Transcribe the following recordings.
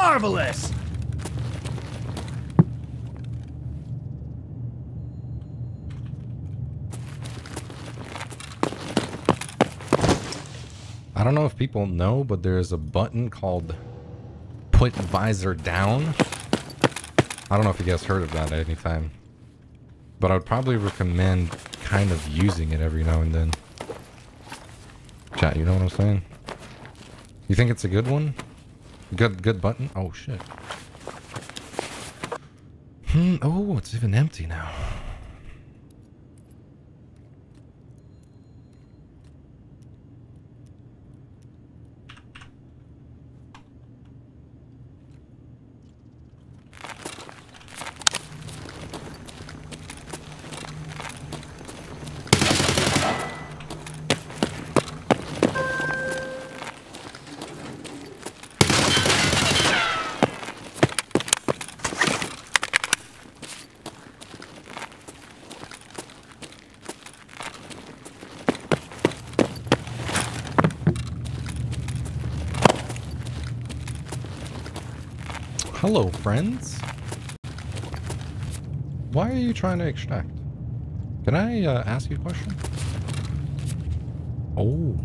marvelous! I don't know if people know, but there's a button called put visor down. I don't know if you guys heard of that at any time. But I would probably recommend kind of using it every now and then. Chat, you know what I'm saying? You think it's a good one? Good good button? Oh shit. Hmm, oh, it's even empty now. Hello, friends. Why are you trying to extract? Can I uh, ask you a question? Oh.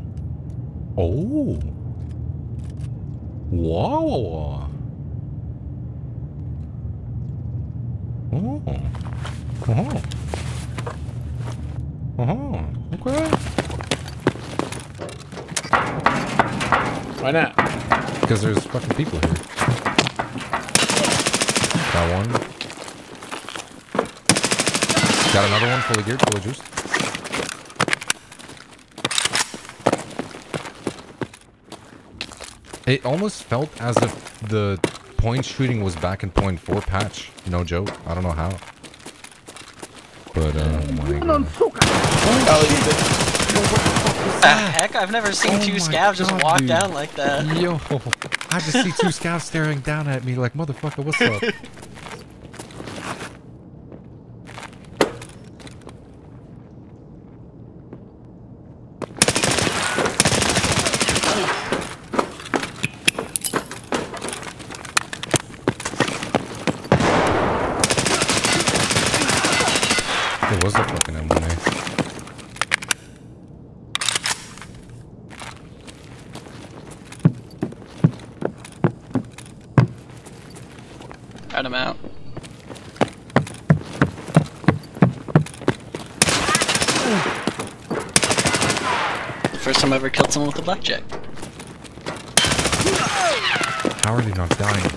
Oh. Whoa. Oh. Oh. Oh. Okay. Why not? Because there's fucking people here. Got one. Got another one fully geared, fully juiced. It almost felt as if the point shooting was back in point four patch. No joke. I don't know how. But, uh, my God. the heck? I've never seen Oh two my scavs just walk dude. down like that. Yo, I just see two scouts staring down at me like, motherfucker, what's up? It was a fucking M1A. Got him out. First time I ever killed someone with a blackjack. How are they not dying?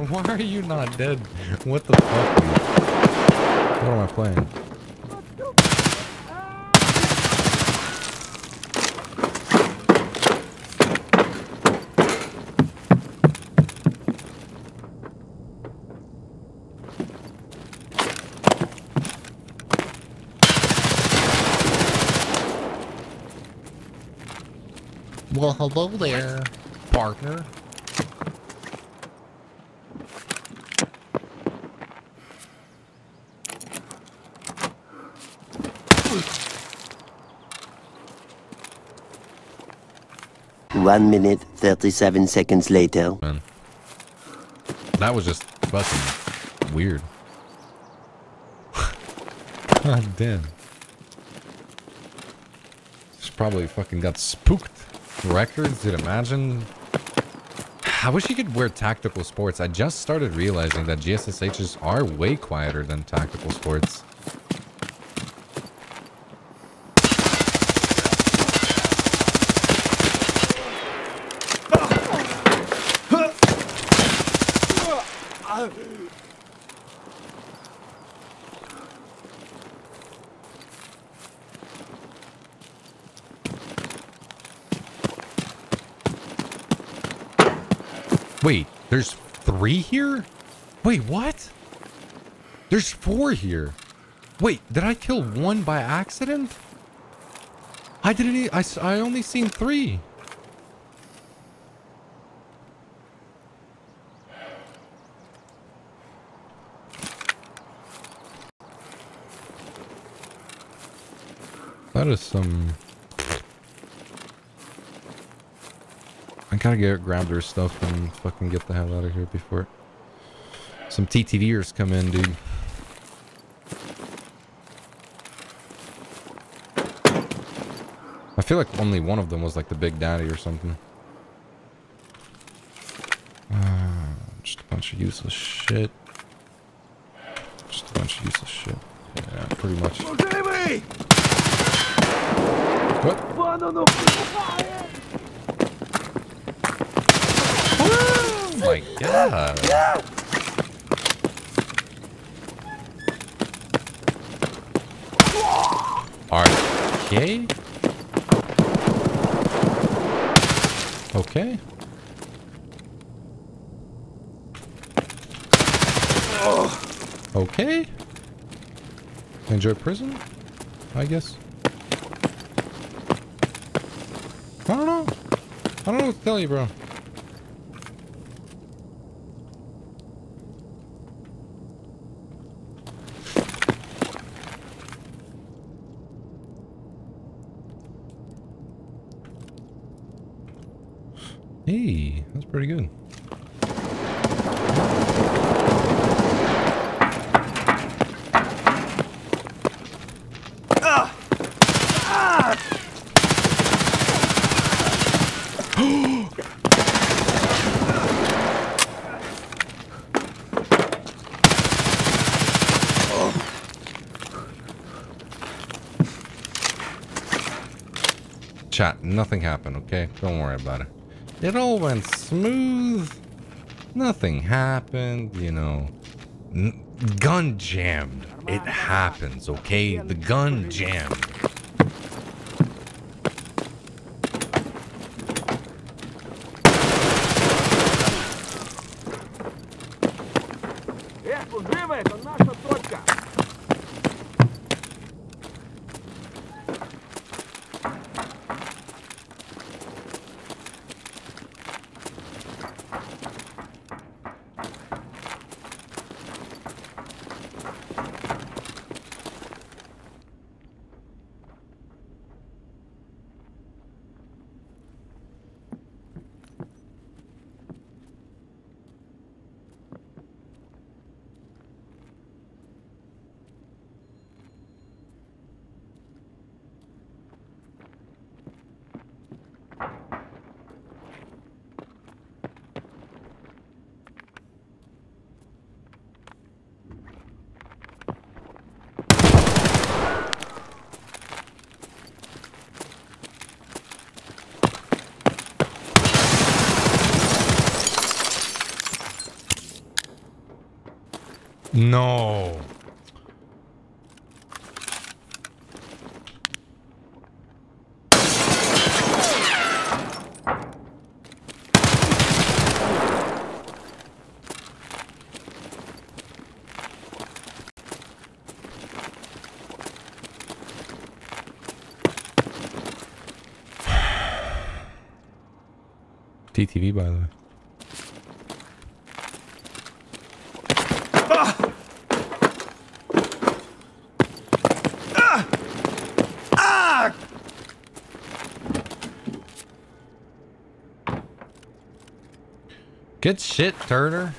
Why are you not dead? What the fuck? dude? What am I playing? Well, hello there, partner. One minute, 37 seconds later. Man. That was just fucking weird. God damn. Just probably fucking got spooked. Records, did imagine? I wish you could wear tactical sports. I just started realizing that GSSHs are way quieter than tactical sports. Wait, there's three here? Wait, what? There's four here. Wait, did I kill one by accident? I didn't. I, I only seen three. That is some. Gotta get grab their stuff and fucking get the hell out of here before some TTVers come in, dude. I feel like only one of them was like the Big Daddy or something. Uh, just a bunch of useless shit. Just a bunch of useless shit. Yeah, pretty much. What? My god. Okay. Okay. Okay. Enjoy prison? I guess. I don't know. I don't know what to tell you, bro. Hey, that's pretty good. Chat, nothing happened, okay? Don't worry about it. It all went smooth. Nothing happened, you know. N gun jammed. It happens, okay? The gun jammed. No. TTV, by the way. Good shit, Turner.